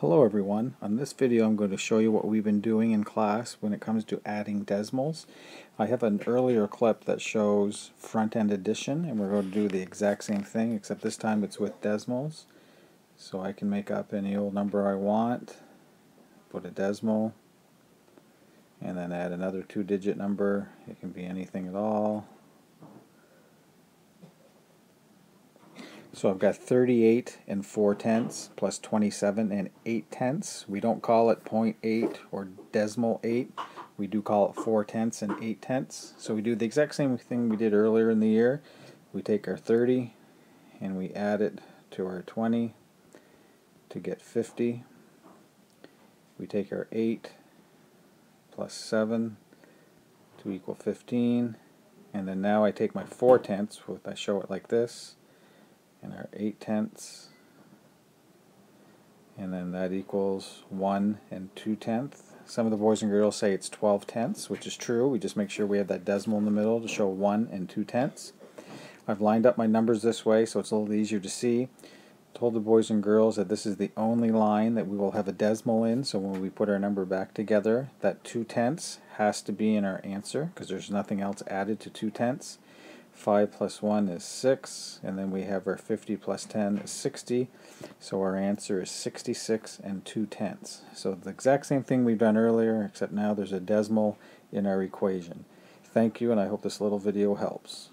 Hello everyone. On this video I'm going to show you what we've been doing in class when it comes to adding decimals. I have an earlier clip that shows front-end addition and we're going to do the exact same thing except this time it's with decimals. So I can make up any old number I want, put a decimal, and then add another two-digit number. It can be anything at all. So I've got 38 and 4 tenths plus 27 and 8 tenths. We don't call it 0.8 or decimal 8. We do call it 4 tenths and 8 tenths. So we do the exact same thing we did earlier in the year. We take our 30 and we add it to our 20 to get 50. We take our 8 plus 7 to equal 15. And then now I take my 4 tenths, I show it like this and our 8 tenths and then that equals 1 and 2 tenths. Some of the boys and girls say it's 12 tenths, which is true. We just make sure we have that decimal in the middle to show 1 and 2 tenths. I've lined up my numbers this way so it's a little easier to see. Told the boys and girls that this is the only line that we will have a decimal in, so when we put our number back together, that 2 tenths has to be in our answer because there's nothing else added to 2 tenths. 5 plus 1 is 6, and then we have our 50 plus 10 is 60, so our answer is 66 and 2 tenths. So the exact same thing we've done earlier, except now there's a decimal in our equation. Thank you, and I hope this little video helps.